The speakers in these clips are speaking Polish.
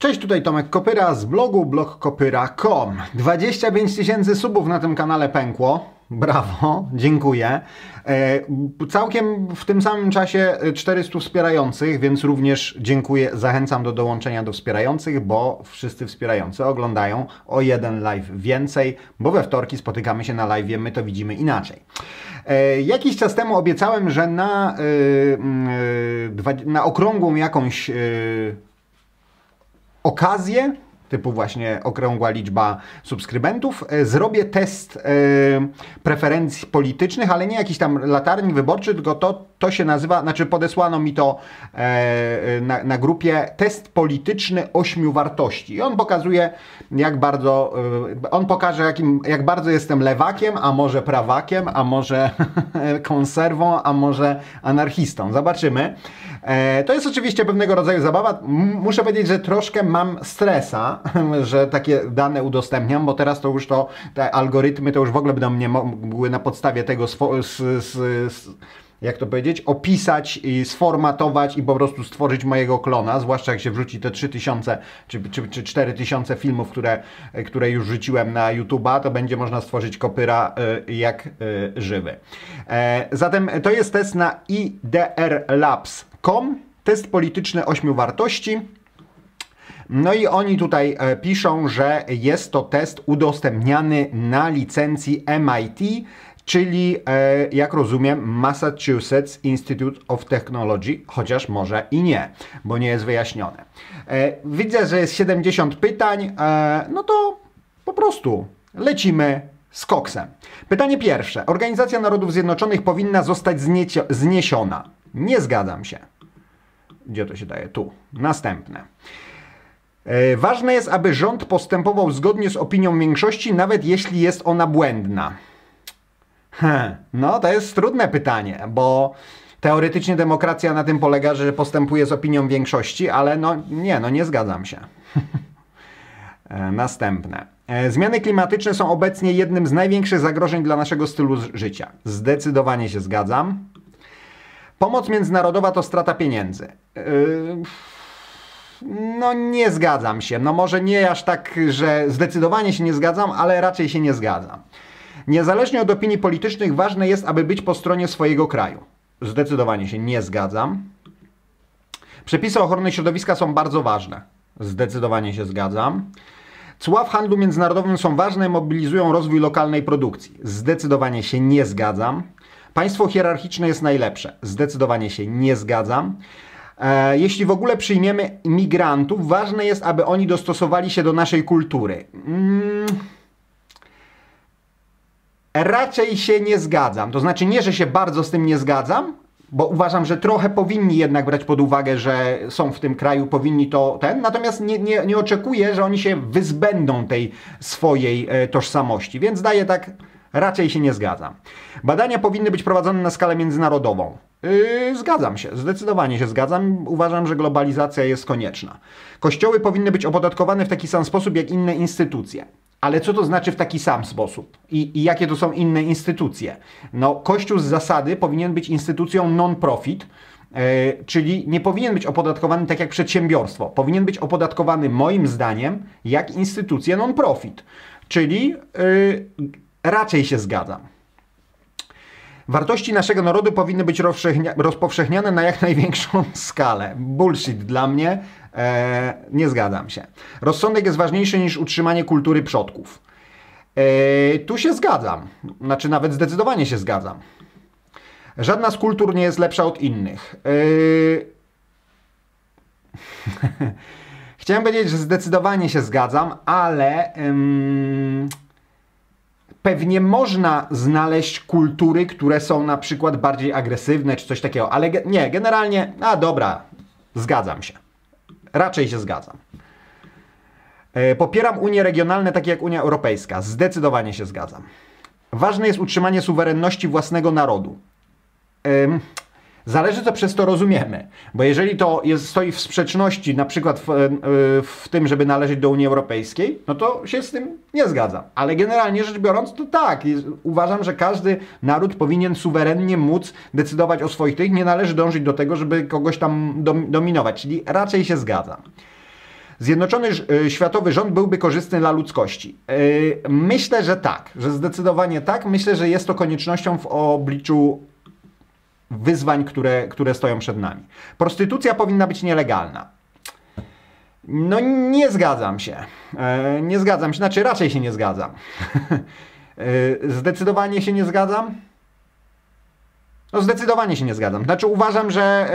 Cześć, tutaj Tomek Kopyra z blogu blogkopyra.com. 25 tysięcy subów na tym kanale pękło. Brawo, dziękuję. E, całkiem w tym samym czasie 400 wspierających, więc również dziękuję. Zachęcam do dołączenia do wspierających, bo wszyscy wspierający oglądają o jeden live więcej, bo we wtorki spotykamy się na live, my to widzimy inaczej. E, jakiś czas temu obiecałem, że na, e, na okrągłą jakąś okazję, typu właśnie okrągła liczba subskrybentów, e, zrobię test e, preferencji politycznych, ale nie jakiś tam latarnik wyborczy, tylko to, to się nazywa, znaczy podesłano mi to e, na, na grupie test polityczny ośmiu wartości. I on pokazuje, jak bardzo, on pokaże, jakim, jak bardzo jestem lewakiem, a może prawakiem, a może konserwą, a może anarchistą. Zobaczymy. To jest oczywiście pewnego rodzaju zabawa. Muszę powiedzieć, że troszkę mam stresa, że takie dane udostępniam, bo teraz to już to, te algorytmy to już w ogóle będą mnie mogły na podstawie tego jak to powiedzieć, opisać i sformatować i po prostu stworzyć mojego klona, zwłaszcza jak się wrzuci te 3000 czy, czy, czy 4000 filmów, które, które już rzuciłem na YouTube'a, to będzie można stworzyć kopyra y, jak y, żywy. E, zatem to jest test na idrlabs.com, test polityczny ośmiu wartości. No i oni tutaj e, piszą, że jest to test udostępniany na licencji MIT, czyli e, jak rozumiem Massachusetts Institute of Technology, chociaż może i nie, bo nie jest wyjaśnione. E, widzę, że jest 70 pytań, no to po prostu lecimy z koksem. Pytanie pierwsze. Organizacja Narodów Zjednoczonych powinna zostać zniesiona. Nie zgadzam się. Gdzie to się daje? Tu. Następne. E, ważne jest, aby rząd postępował zgodnie z opinią większości, nawet jeśli jest ona błędna. no, to jest trudne pytanie, bo teoretycznie demokracja na tym polega, że postępuje z opinią większości, ale no nie, no nie zgadzam się. E, następne. E, zmiany klimatyczne są obecnie jednym z największych zagrożeń dla naszego stylu życia. Zdecydowanie się zgadzam. Pomoc międzynarodowa to strata pieniędzy. Yy no nie zgadzam się. No może nie aż tak, że zdecydowanie się nie zgadzam, ale raczej się nie zgadzam. Niezależnie od opinii politycznych ważne jest, aby być po stronie swojego kraju. Zdecydowanie się nie zgadzam. Przepisy ochrony środowiska są bardzo ważne. Zdecydowanie się zgadzam. Cła w handlu międzynarodowym są ważne, mobilizują rozwój lokalnej produkcji. Zdecydowanie się nie zgadzam. Państwo hierarchiczne jest najlepsze. Zdecydowanie się nie zgadzam. E, jeśli w ogóle przyjmiemy imigrantów, ważne jest, aby oni dostosowali się do naszej kultury. Mm. Raczej się nie zgadzam. To znaczy nie, że się bardzo z tym nie zgadzam, bo uważam, że trochę powinni jednak brać pod uwagę, że są w tym kraju, powinni to ten, natomiast nie, nie, nie oczekuję, że oni się wyzbędą tej swojej e, tożsamości, więc daję tak, raczej się nie zgadzam. Badania powinny być prowadzone na skalę międzynarodową. Yy, zgadzam się, zdecydowanie się zgadzam. Uważam, że globalizacja jest konieczna. Kościoły powinny być opodatkowane w taki sam sposób jak inne instytucje. Ale co to znaczy w taki sam sposób? I, I, jakie to są inne instytucje? No, Kościół z zasady powinien być instytucją non-profit, yy, czyli nie powinien być opodatkowany tak jak przedsiębiorstwo. Powinien być opodatkowany moim zdaniem jak instytucja non-profit. Czyli yy, raczej się zgadzam. Wartości naszego narodu powinny być rozpowszechniane na jak największą skalę. Bullshit dla mnie. E, nie zgadzam się. Rozsądek jest ważniejszy niż utrzymanie kultury przodków. E, tu się zgadzam. Znaczy nawet zdecydowanie się zgadzam. Żadna z kultur nie jest lepsza od innych. E, Chciałem powiedzieć, że zdecydowanie się zgadzam, ale pewnie można znaleźć kultury, które są na przykład bardziej agresywne czy coś takiego, ale ge nie, generalnie, a dobra, zgadzam się. Raczej się zgadzam. E, popieram Unie regionalne, takie jak Unia Europejska. Zdecydowanie się zgadzam. Ważne jest utrzymanie suwerenności własnego narodu. Zależy, co przez to rozumiemy. Bo jeżeli to jest, stoi w sprzeczności na przykład w, e, w, tym, żeby należeć do Unii Europejskiej, no to się z tym nie zgadzam. Ale generalnie rzecz biorąc, to tak. Uważam, że każdy naród powinien suwerennie móc decydować o swoich tych. Nie należy dążyć do tego, żeby kogoś tam dominować. Czyli raczej się zgadzam. Zjednoczony e, światowy rząd byłby korzystny dla ludzkości. E, myślę, że tak, że zdecydowanie tak. Myślę, że jest to koniecznością w obliczu wyzwań, które, które stoją przed nami. Prostytucja powinna być nielegalna. No nie zgadzam się. E, nie zgadzam się, znaczy raczej się nie zgadzam. Zdecydowanie się nie zgadzam. No zdecydowanie się nie zgadzam. Znaczy uważam, że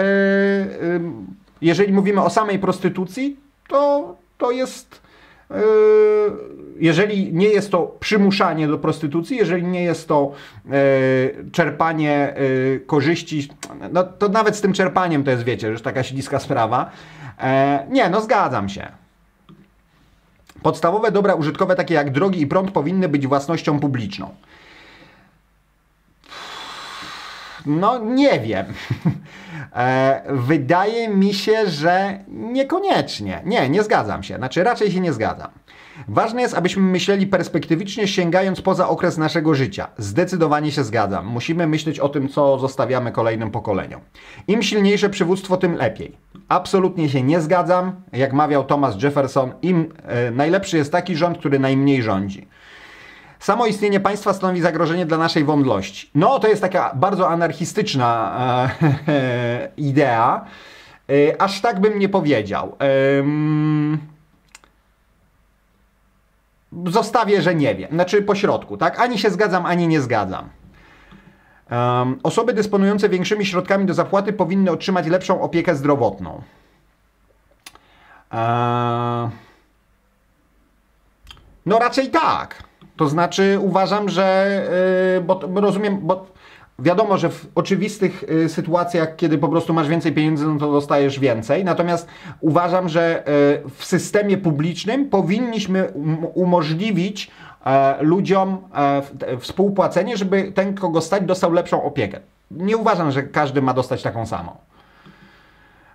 jeżeli mówimy o samej prostytucji, to, to jest. Yy, jeżeli nie jest to przymuszanie do prostytucji, jeżeli nie jest to yy, czerpanie yy, korzyści, no to nawet z tym czerpaniem to jest, wiecie, już taka śliska sprawa. E, nie, no zgadzam się. Podstawowe dobra użytkowe, takie jak drogi i prąd, powinny być własnością publiczną. No nie wiem. E, wydaje mi się, że niekoniecznie. Nie, nie zgadzam się. Znaczy raczej się nie zgadzam. Ważne jest, abyśmy myśleli perspektywicznie, sięgając poza okres naszego życia. Zdecydowanie się zgadzam. Musimy myśleć o tym, co zostawiamy kolejnym pokoleniom. Im silniejsze przywództwo, tym lepiej. Absolutnie się nie zgadzam. Jak mawiał Thomas Jefferson, im e, najlepszy jest taki rząd, który najmniej rządzi. Samo istnienie państwa stanowi zagrożenie dla naszej wolności. No, to jest taka bardzo anarchistyczna e, idea. E, aż tak bym nie powiedział. E, zostawię, że nie wiem. Znaczy po środku, tak? Ani się zgadzam, ani nie zgadzam. Osoby dysponujące większymi środkami do zapłaty powinny otrzymać lepszą opiekę zdrowotną. Eee, no raczej tak. To znaczy uważam, że, y, bo, rozumiem, bo wiadomo, że w oczywistych y, sytuacjach, kiedy po prostu masz więcej pieniędzy, no to dostajesz więcej. Natomiast uważam, że y, w systemie publicznym powinniśmy um, umożliwić e, ludziom e, współpłacenie, żeby ten, kogo stać, dostał lepszą opiekę. Nie uważam, że każdy ma dostać taką samą.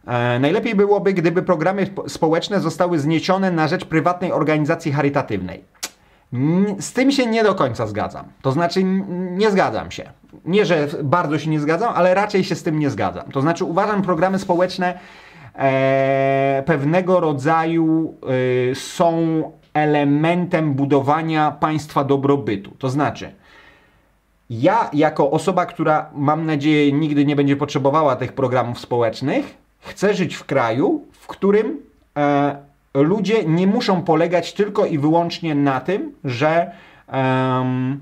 E, najlepiej byłoby, gdyby programy społeczne zostały zniesione na rzecz prywatnej organizacji charytatywnej. Z tym się nie do końca zgadzam. To znaczy, nie zgadzam się. Nie, że bardzo się nie zgadzam, ale raczej się z tym nie zgadzam. To znaczy, uważam, programy społeczne e, pewnego rodzaju e, są elementem budowania państwa dobrobytu. To znaczy, ja, jako osoba, która mam nadzieję nigdy nie będzie potrzebowała tych programów społecznych, chcę żyć w kraju, w którym e, ludzie nie muszą polegać tylko i wyłącznie na tym, że, um,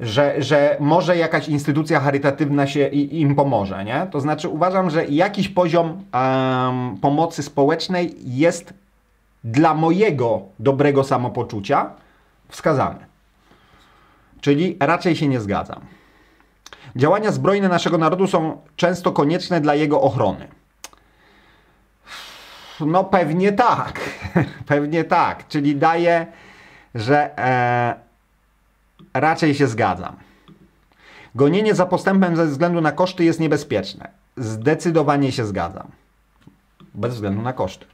że, że może jakaś instytucja charytatywna się im pomoże. Nie? To znaczy uważam, że jakiś poziom um, pomocy społecznej jest dla mojego dobrego samopoczucia wskazany. Czyli raczej się nie zgadzam. Działania zbrojne naszego narodu są często konieczne dla jego ochrony. No pewnie tak. pewnie tak. Czyli daje, że e, raczej się zgadzam. Gonienie za postępem ze względu na koszty jest niebezpieczne. Zdecydowanie się zgadzam. Bez względu na koszty.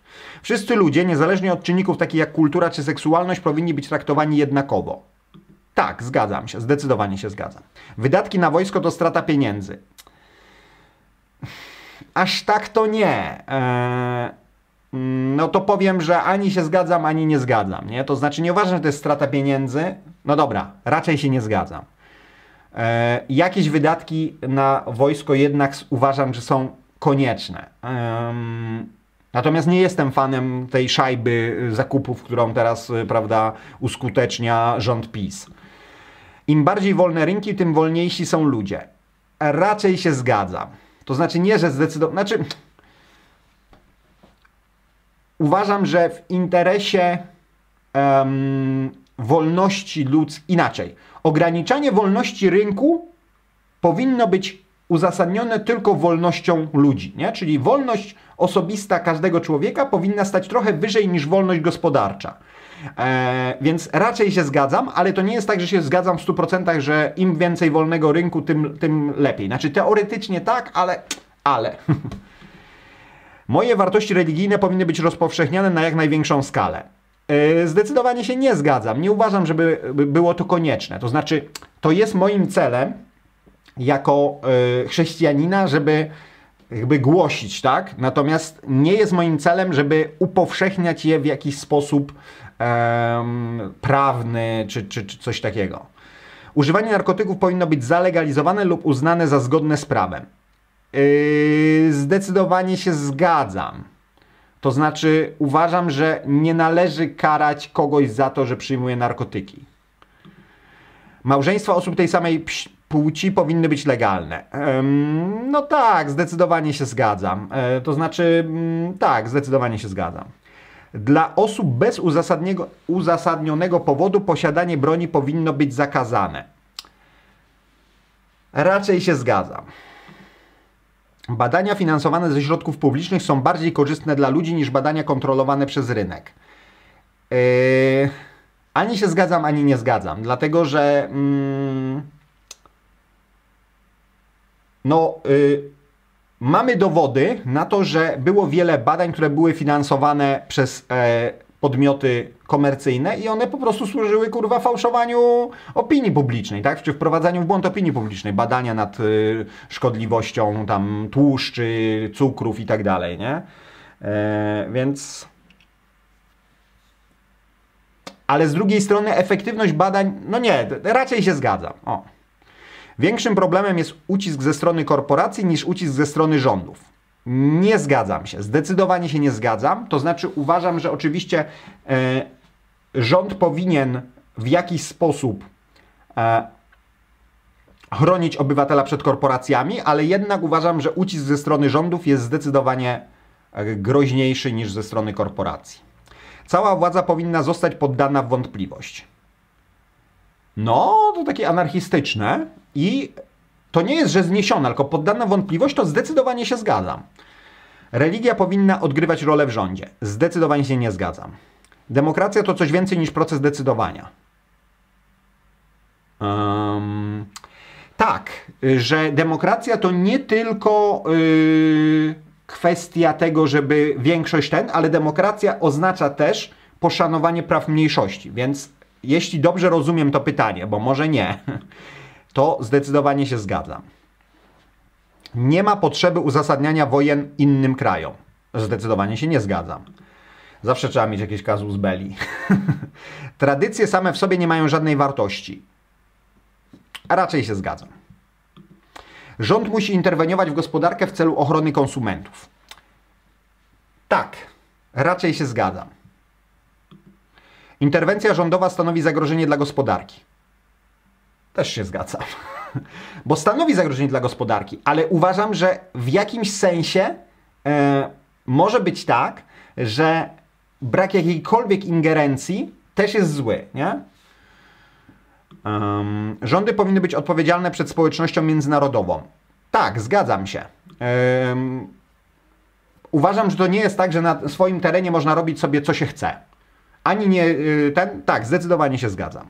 Wszyscy ludzie, niezależnie od czynników takich jak kultura czy seksualność, powinni być traktowani jednakowo. Tak, zgadzam się, zdecydowanie się zgadzam. Wydatki na wojsko to strata pieniędzy. Aż tak to nie. Eee, no to powiem, że ani się zgadzam, ani nie zgadzam. Nie? To znaczy, nie uważam, że to jest strata pieniędzy. No dobra, raczej się nie zgadzam. E, jakieś wydatki na wojsko jednak uważam, że są konieczne. natomiast nie jestem fanem tej szajby zakupów, którą teraz, y, prawda, uskutecznia rząd PiS. Im bardziej wolne rynki, tym wolniejsi są ludzie. Raczej się zgadzam. To znaczy nie, że zdecydowanie... Znaczy, uważam, że w interesie um, wolności ludzkiej, inaczej, ograniczanie wolności rynku powinno być uzasadnione tylko wolnością ludzi, nie? czyli wolność osobista każdego człowieka powinna stać trochę wyżej niż wolność gospodarcza. E, więc raczej się zgadzam, ale to nie jest tak, że się zgadzam w 100%, że im więcej wolnego rynku, tym, tym lepiej. Znaczy teoretycznie tak, ale. ale. Moje wartości religijne powinny być rozpowszechniane na jak największą skalę. E, zdecydowanie się nie zgadzam. Nie uważam, żeby było to konieczne. To znaczy, to jest moim celem jako e, chrześcijanina, żeby jakby głosić, tak? Natomiast nie jest moim celem, żeby upowszechniać je w jakiś sposób prawny czy, czy, czy coś takiego. Używanie narkotyków powinno być zalegalizowane lub uznane za zgodne z prawem. Yy, zdecydowanie się zgadzam. To znaczy, uważam, że nie należy karać kogoś za to, że przyjmuje narkotyki. Małżeństwa osób tej samej płci powinny być legalne. Em, no tak, zdecydowanie się zgadzam. E, to znaczy, mm, tak, zdecydowanie się zgadzam. Dla osób bez uzasadnionego powodu posiadanie broni powinno być zakazane. Raczej się zgadzam. Badania finansowane ze środków publicznych są bardziej korzystne dla ludzi niż badania kontrolowane przez rynek. Yy, ani się zgadzam, ani nie zgadzam, dlatego że mm, no, yy, mamy dowody na to, że było wiele badań, które były finansowane przez e, podmioty komercyjne i one po prostu służyły kurwa fałszowaniu opinii publicznej, tak? Czy wprowadzaniu w błąd opinii publicznej, badania nad y, szkodliwością tam tłuszczy, cukrów i tak dalej, nie? E, więc ale z drugiej strony efektywność badań, no nie, raczej się zgadzam. O. Większym problemem jest ucisk ze strony korporacji niż ucisk ze strony rządów. Nie zgadzam się, zdecydowanie się nie zgadzam. To znaczy uważam, że oczywiście e, rząd powinien w jakiś sposób e, chronić obywatela przed korporacjami, ale jednak uważam, że ucisk ze strony rządów jest zdecydowanie e, groźniejszy niż ze strony korporacji. Cała władza powinna zostać poddana w wątpliwość. No, to takie anarchistyczne i to nie jest, że zniesiona, tylko poddana wątpliwość, to zdecydowanie się zgadzam. Religia powinna odgrywać rolę w rządzie. Zdecydowanie się nie zgadzam. Demokracja to coś więcej niż proces decydowania. Em, tak, że demokracja to nie tylko yy, kwestia tego, żeby większość ten, ale demokracja oznacza też poszanowanie praw mniejszości. Więc jeśli dobrze rozumiem to pytanie, bo może nie, to zdecydowanie się zgadzam. Nie ma potrzeby uzasadniania wojen innym krajom. Zdecydowanie się nie zgadzam. Zawsze trzeba mieć jakiś kazus belli. Tradycje same w sobie nie mają żadnej wartości. Raczej się zgadzam. Rząd musi interweniować w gospodarkę w celu ochrony konsumentów. Tak, raczej się zgadzam. Interwencja rządowa stanowi zagrożenie dla gospodarki. Też się zgadzam. Bo stanowi zagrożenie dla gospodarki, ale uważam, że w jakimś sensie e, może być tak, że brak jakiejkolwiek ingerencji też jest zły, nie? Em, rządy powinny być odpowiedzialne przed społecznością międzynarodową. Tak, zgadzam się. Em, uważam, że to nie jest tak, że na swoim terenie można robić sobie co się chce. Ani nie y, ten. Tak, zdecydowanie się zgadzam.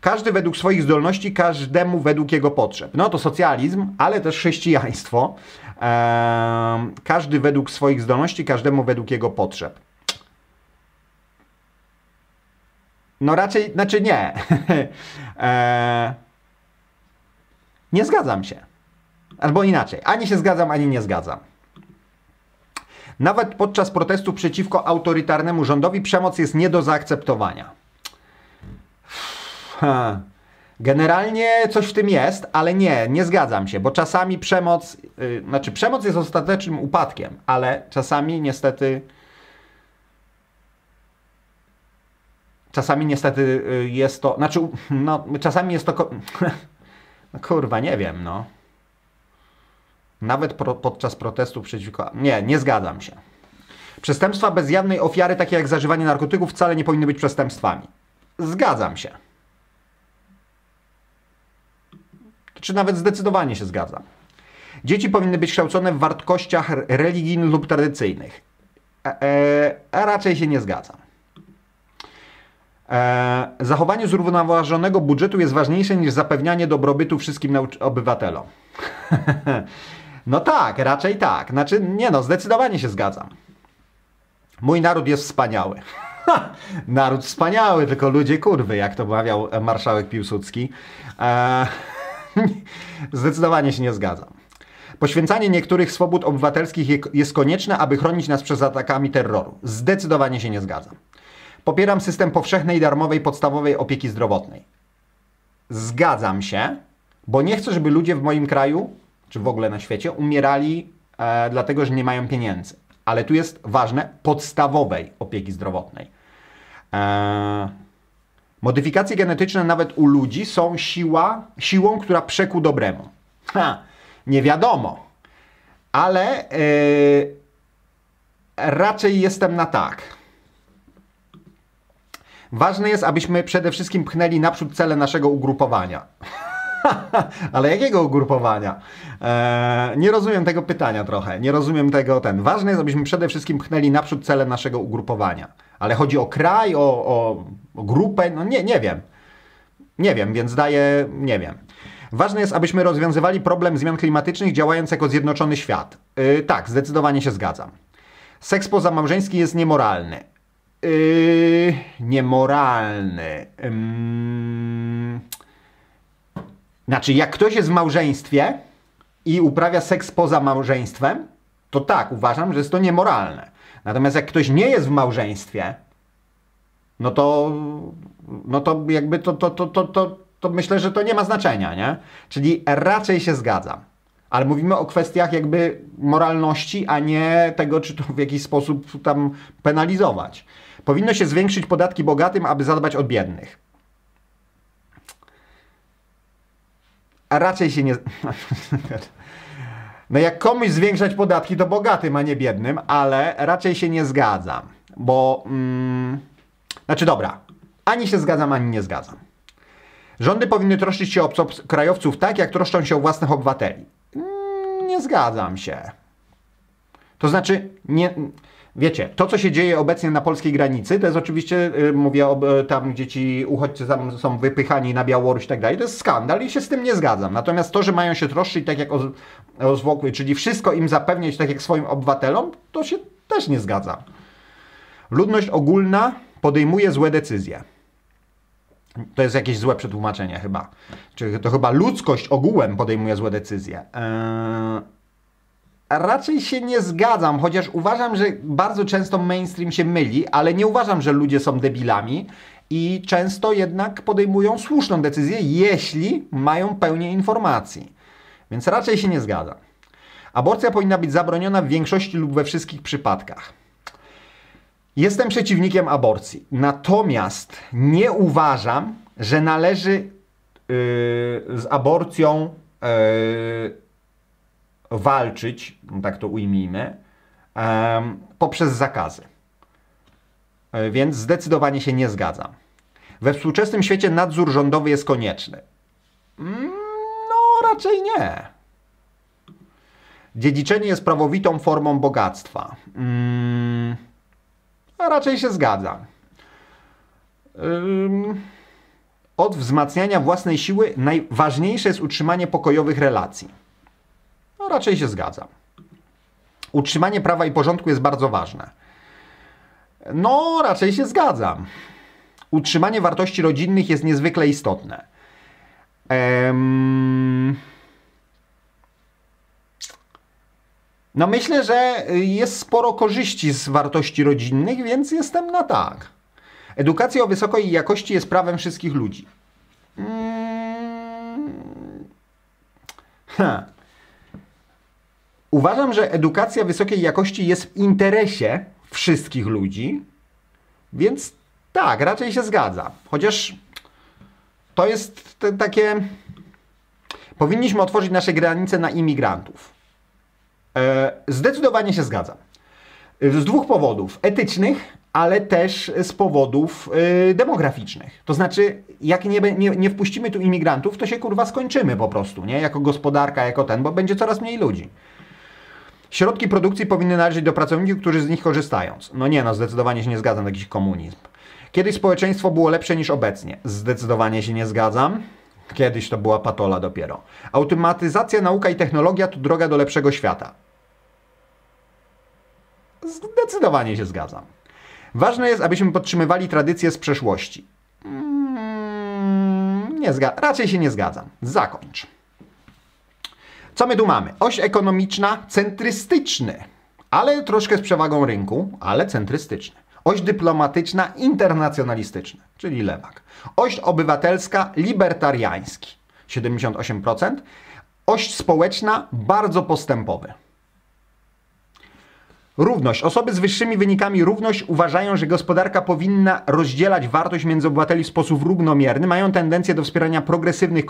Każdy według swoich zdolności, każdemu według jego potrzeb. No to socjalizm, ale też chrześcijaństwo. Em, każdy według swoich zdolności, każdemu według jego potrzeb. No raczej, znaczy nie. e, nie zgadzam się. Albo inaczej, ani się zgadzam, ani nie zgadzam. Nawet podczas protestów przeciwko autorytarnemu rządowi przemoc jest nie do zaakceptowania. Ha. Generalnie coś w tym jest, ale nie, nie zgadzam się, bo czasami przemoc, yy, znaczy przemoc jest ostatecznym upadkiem, ale czasami niestety czasami niestety y, jest to, znaczy no, czasami jest to no, kurwa, nie wiem, no. Nawet pro, podczas protestu przeciwko. Nie, nie zgadzam się. Przestępstwa bez jawnej ofiary, takie jak zażywanie narkotyków, wcale nie powinny być przestępstwami. Zgadzam się. Czy nawet zdecydowanie się zgadzam. Dzieci powinny być kształcone w wartościach religijnych lub tradycyjnych. E, e, raczej się nie zgadzam. E, zachowanie zrównoważonego budżetu jest ważniejsze niż zapewnianie dobrobytu wszystkim obywatelom. no tak, raczej tak. Znaczy, nie no, zdecydowanie się zgadzam. Mój naród jest wspaniały. naród wspaniały, tylko ludzie kurwy, jak to mawiał marszałek Piłsudski. E, zdecydowanie się nie zgadzam. Poświęcanie niektórych swobód obywatelskich je- jest konieczne, aby chronić nas przed atakami terroru. Zdecydowanie się nie zgadzam. Popieram system powszechnej, darmowej, podstawowej opieki zdrowotnej. Zgadzam się, bo nie chcę, żeby ludzie w moim kraju, czy w ogóle na świecie, umierali e, dlatego, że nie mają pieniędzy. Ale tu jest ważne podstawowej opieki zdrowotnej. E, modyfikacje genetyczne nawet u ludzi są siła, siłą, która przeku dobremu. Ha, nie wiadomo. Ale e, raczej jestem na tak. Ważne jest, abyśmy przede wszystkim pchnęli naprzód cele naszego ugrupowania. Ale jakiego ugrupowania? Eee, nie rozumiem tego pytania trochę. Nie rozumiem tego ten. Ważne jest, abyśmy przede wszystkim pchnęli naprzód cele naszego ugrupowania. Ale chodzi o kraj, o, o, o grupę? No nie, nie wiem. Nie wiem, więc daję, nie wiem. Ważne jest, abyśmy rozwiązywali problem zmian klimatycznych, działając jako zjednoczony świat. Yy, tak, zdecydowanie się zgadzam. Seks pozamałżeński jest niemoralny. Yy, niemoralny. Ym... Znaczy, jak ktoś jest w małżeństwie i uprawia seks poza małżeństwem, to tak, uważam, że jest to niemoralne. Natomiast jak ktoś nie jest w małżeństwie, no to, no to jakby to, to, to, to, to, to myślę, że to nie ma znaczenia, nie? Czyli raczej się zgadzam. Ale mówimy o kwestiach jakby moralności, a nie tego, czy to w jakiś sposób tam penalizować. Powinno się zwiększyć podatki bogatym, aby zadbać o biednych. Raczej się nie. No jak komuś zwiększać podatki, to bogatym, a nie biednym, ale raczej się nie zgadzam. Bo. Mm, znaczy, dobra. Ani się zgadzam, ani nie zgadzam. Rządy powinny troszczyć się o obcokrajowców tak, jak troszczą się o własnych obywateli. Mm, nie zgadzam się. To znaczy, nie, wiecie, to co się dzieje obecnie na polskiej granicy, to jest oczywiście, y, mówię o, y, tam, gdzie ci uchodźcy są wypychani na Białoruś i tak dalej, to jest skandal i się z tym nie zgadzam. Natomiast to, że mają się troszczyć tak jak o, o zwłokły, czyli wszystko im zapewniać tak jak swoim obywatelom, to się też nie zgadzam. Ludność ogólna podejmuje złe decyzje. To jest jakieś złe przetłumaczenie chyba. Czy to chyba ludzkość ogółem podejmuje złe decyzje. Eee, raczej się nie zgadzam, chociaż uważam, że bardzo często mainstream się myli, ale nie uważam, że ludzie są debilami i często jednak podejmują słuszną decyzję, jeśli mają pełnię informacji. Więc raczej się nie zgadzam. Aborcja powinna być zabroniona w większości lub we wszystkich przypadkach. Jestem przeciwnikiem aborcji, natomiast nie uważam, że należy yy, z aborcją yy, walczyć, tak to ujmijmy, yy, poprzez zakazy. Yy, więc zdecydowanie się nie zgadzam. We współczesnym świecie nadzór rządowy jest konieczny. Mm, raczej nie. Dziedziczenie jest prawowitą formą bogactwa. Mm, a raczej się zgadzam. Ym, od wzmacniania własnej siły najważniejsze jest utrzymanie pokojowych relacji. No, raczej się zgadzam. Utrzymanie prawa i porządku jest bardzo ważne. No, raczej się zgadzam. Utrzymanie wartości rodzinnych jest niezwykle istotne. Ehm... No myślę, że jest sporo korzyści z wartości rodzinnych, więc jestem na tak. Edukacja o wysokiej jakości jest prawem wszystkich ludzi. Hmm. Ha. Uważam, że edukacja wysokiej jakości jest w interesie wszystkich ludzi, więc tak, raczej się zgadza. Chociaż to jest takie. Powinniśmy otworzyć nasze granice na imigrantów. E, zdecydowanie się zgadzam. Z dwóch powodów. Etycznych, ale też z powodów y, demograficznych. To znaczy, jak nie, nie, nie wpuścimy tu imigrantów, to się kurwa skończymy po prostu, nie? Jako gospodarka, jako ten, bo będzie coraz mniej ludzi. Środki produkcji powinny należeć do pracowników, którzy z nich korzystają. No nie, no zdecydowanie się nie zgadzam jakiś komunizm. Kiedyś społeczeństwo było lepsze niż obecnie. Zdecydowanie się nie zgadzam. Kiedyś to była patola dopiero. Automatyzacja, nauka i technologia to droga do lepszego świata. Zdecydowanie się zgadzam. Ważne jest, abyśmy podtrzymywali tradycje z przeszłości. Mm, nie zga- raczej się nie zgadzam. Zakończ. Co my tu mamy? Oś ekonomiczna, centrystyczny, ale troszkę z przewagą rynku, ale centrystyczny. Oś dyplomatyczna, internacjonalistyczny, czyli lewak. Oś obywatelska, libertariański, 78%. Oś społeczna, bardzo postępowy. Równość. Osoby z wyższymi wynikami równość uważają, że gospodarka powinna rozdzielać wartość między obywateli w sposób równomierny. Mają tendencję do wspierania progresywnych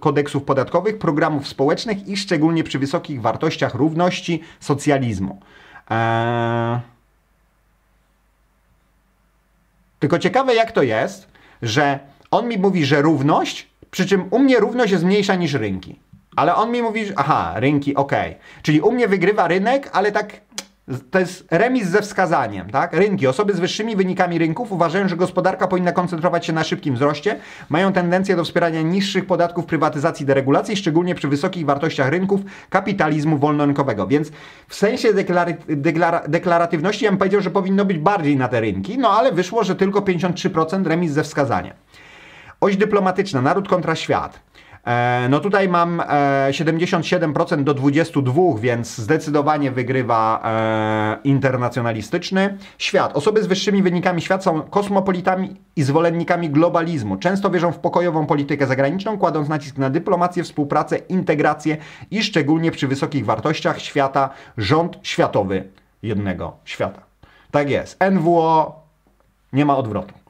kodeksów podatkowych, programów społecznych i szczególnie przy wysokich wartościach równości, socjalizmu. Eee... Tylko ciekawe jak to jest, że on mi mówi, że równość, przy czym u mnie równość jest mniejsza niż rynki. Ale on mi mówi, że aha, rynki. Okay. Czyli u mnie wygrywa rynek, ale tak to jest remis ze wskazaniem, tak? Rynki, osoby z wyższymi wynikami rynków uważają, że gospodarka powinna koncentrować się na szybkim wzroście, mają tendencję do wspierania niższych podatków, prywatyzacji, deregulacji, szczególnie przy wysokich wartościach rynków kapitalizmu wolnorynkowego. Więc w sensie deklaratywności ja bym powiedział, że powinno być bardziej na te rynki, no ale wyszło, że tylko 53% remis ze wskazaniem. Oś dyplomatyczna, naród kontra świat. E, no tutaj mam 77% e, do 22%, więc zdecydowanie wygrywa e, internacjonalistyczny świat. Osoby z wyższymi wynikami świat są kosmopolitami i zwolennikami globalizmu. Często wierzą w pokojową politykę zagraniczną, kładąc nacisk na dyplomację, współpracę, integrację i szczególnie przy wysokich wartościach świata rząd światowy jednego świata. Tak jest. NWO nie ma odwrotu.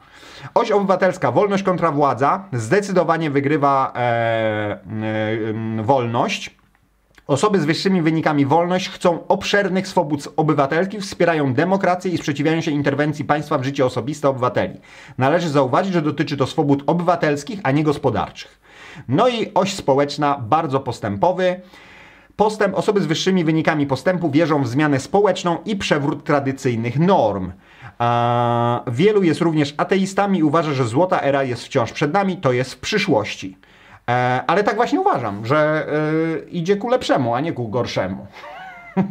Oś obywatelska, wolność kontra władza, zdecydowanie wygrywa e, e, wolność. Osoby z wyższymi wynikami wolność chcą obszernych swobód obywatelskich, wspierają demokrację i sprzeciwiają się interwencji państwa w życie osobiste obywateli. Należy zauważyć, że dotyczy to swobód obywatelskich, a nie gospodarczych. No i oś społeczna, bardzo postępowy. Postęp, osoby z wyższymi wynikami postępu wierzą w zmianę społeczną i przewrót tradycyjnych norm. A wielu jest również ateistami i uważa, że złota era jest wciąż przed nami, to jest w przyszłości. E, ale tak właśnie uważam, że e, idzie ku lepszemu, a nie ku gorszemu.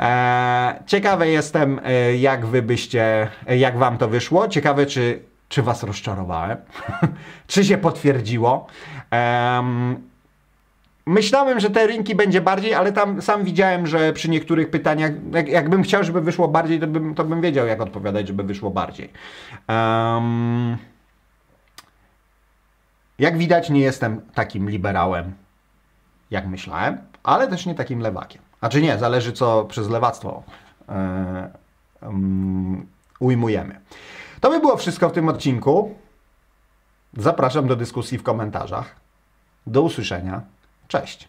e, ciekawy jestem, jak wy byście, jak wam to wyszło. Ciekawe, czy, czy was rozczarowałem, czy się potwierdziło. Myślałem, że te rynki będzie bardziej, ale tam sam widziałem, że przy niektórych pytaniach, jak, jakbym chciał, żeby wyszło bardziej, to bym, to bym wiedział, jak odpowiadać, żeby wyszło bardziej. Um, jak widać, nie jestem takim liberałem, jak myślałem, ale też nie takim lewakiem. Znaczy nie, zależy co przez lewactwo um, ujmujemy. To by było wszystko w tym odcinku. Zapraszam do dyskusji w komentarzach. Do usłyszenia. Cześć.